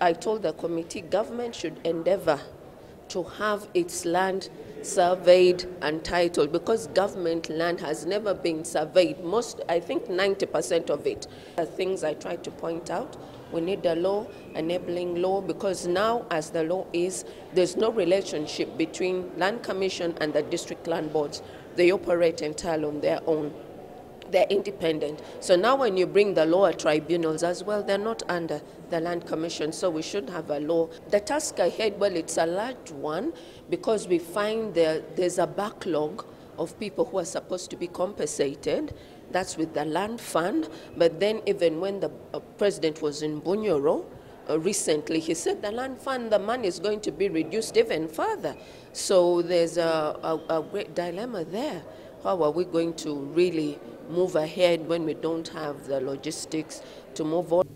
I told the committee government should endeavor to have its land surveyed and titled because government land has never been surveyed. Most, I think 90% of it. The things I tried to point out, we need a law, enabling law, because now as the law is, there's no relationship between land commission and the district land boards. They operate entirely on their own they're independent. So now when you bring the lower tribunals as well, they're not under the Land Commission, so we should have a law. The task ahead, well, it's a large one because we find there, there's a backlog of people who are supposed to be compensated. That's with the land fund. But then even when the uh, president was in Bunyoro, uh, recently, he said the land fund, the money is going to be reduced even further. So there's a, a, a great dilemma there. How are we going to really move ahead when we don't have the logistics to move on?